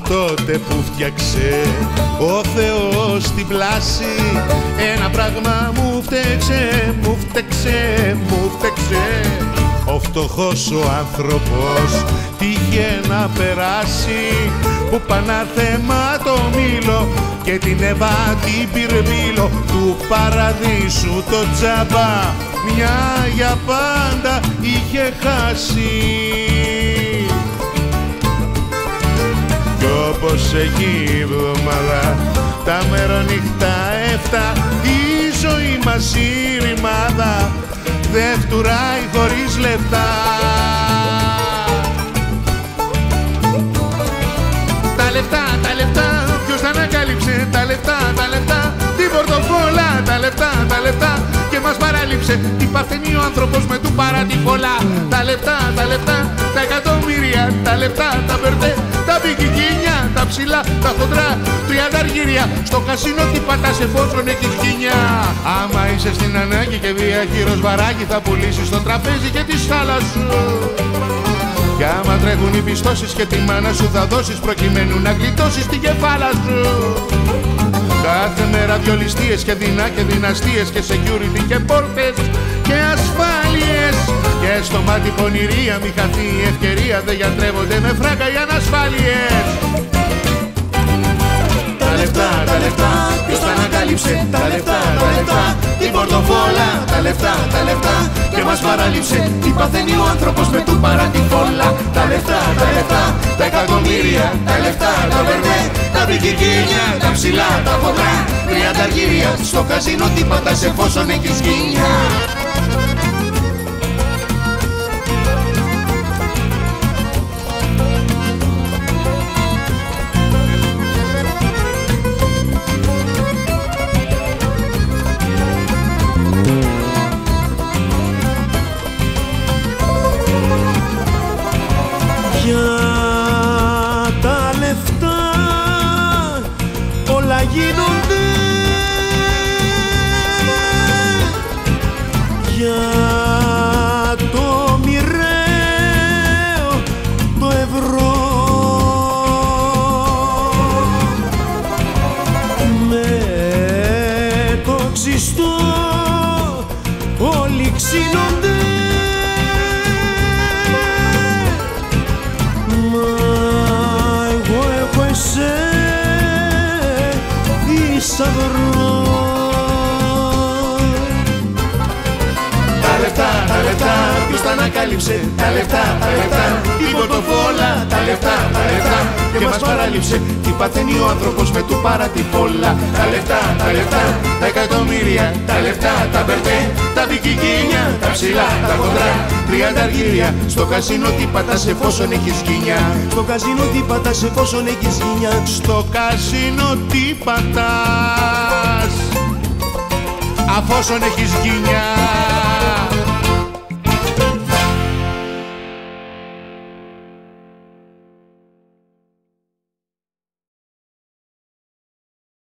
τότε που φτιάξε ο Θεός την πλάση. Ένα πράγμα μου φταίξε, μου φταίξε, μου φταίξε. Ο φτωχός ο άνθρωπος τύχε να περάσει που πανάθεμα το μήλο και την Εύα την πυρβίλο του παραδείσου το τζάμπα. Μια για πάντα είχε χάσει όπως εκεί η εβδομάδα τα μερονύχτα έφτα η ζωή μας η ρημάδα δεν φτουράει χωρίς λεφτά. Τα λεφτά, τα λεφτά, ποιος τα ανακάλυψε; Τα λεφτά, τα λεφτά, την πορτοφόλα. Τα λεφτά, τα λεφτά και μας παράλειψε. Τι παθαίνει ο άνθρωπος με του παρά τη φωλά Τα λεφτά, τα λεφτά, τα εκατομμύρια. Τα λεφτά, τα μπερδέ, τα μπικικίνια Τα ψηλά, τα χοντρά, τριάντα αργύρια. Στο κασίνο τι πατάς εφόσον έχεις κίνια Άμα είσαι στην ανάγκη και διαχείρος βαράκι Θα πουλήσεις το τραπέζι και τη σκάλα σου. Κι άμα τρέχουν οι πιστώσεις και τη μάνα σου θα δώσεις προκειμένου να γλιτώσεις την κεφάλα σου. Κάθε μέρα δυο ληστείες και δεινά και δυναστείες και security και πόρτες και ασφάλειες. και στο μάτι πονηρία μη χαθεί η ευκαιρία δεν γιατρεύονται με φράγκα οι ανασφάλειες. Τα λεφτά, τα λεφτά, ποιος τα ανακάλυψε; Τα λεφτά, τα λεφτά, την πορτοφόλα; Τα λεφτά, τα λεφτά και μας παράλειψε Τι παθαίνει ο άνθρωπος με του παρά τη φόλα Τα λεφτά, τα λεφτά, τα εκατομμύρια. Τα λεφτά, τα βερνέ, τα μπικικίνια Τα ψηλά, τα φωτρά, τριάντα αργύρια Στο καζίνο τι πατάς εφόσον έχεις γκίνια que no sabroso. Λεφτά, τα λεφτά, ποιος τα ανακάλυψε Τα λεφτά, τα λεφτά, η πορτοφόλα Τα λεφτά, τα λεφτά. Και μας παράλειψε Τι παθαίνει ο άνθρωπος με του παρά τη φόλα Τα λεφτά, τα λεφτά, τα εκατομμύρια Τα λεφτά, τα μπερδέ, τα δικικίνια Τα ψηλά, τα χοντρά, τριάντα αργύρια Στο καζίνο τι πατάς εφόσον έχεις κίνια Στο καζίνο τι πατάς εφόσον έχεις γυνιά Στο καζίνο τι πατάς Αφόσον έχεις γκίνια